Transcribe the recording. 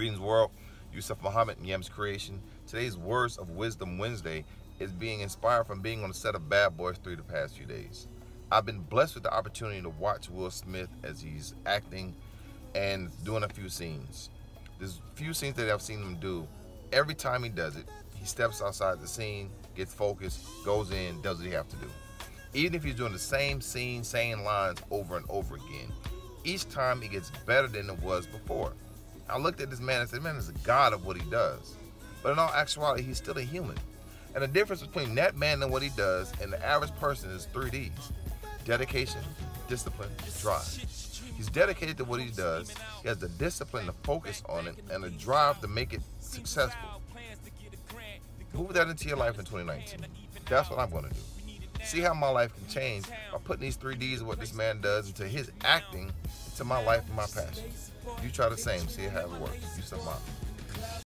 Greetings, world. Yusuf Muhammad Yams Creation. Today's Words of Wisdom Wednesday is being inspired from being on the set of Bad Boys 3 the past few days. I've been blessed with the opportunity to watch Will Smith as he's acting and doing a few scenes. There's a few scenes that I've seen him do. Every time he does it, he steps outside the scene, gets focused, goes in, does what he have to do. Even if he's doing the same scene, same lines over and over again, each time he gets better than it was before. I looked at this man and said, man, is a god of what he does. But in all actuality, he's still a human. And the difference between that man and what he does and the average person is three D's. Dedication, discipline, drive. He's dedicated to what he does. He has the discipline to focus on it and the drive to make it successful. Move that into your life in 2019. That's what I'm going to do. See how my life can change by putting these three D's of what this man does into his acting, into my life and my passion. You try the same, see how it works. You survive.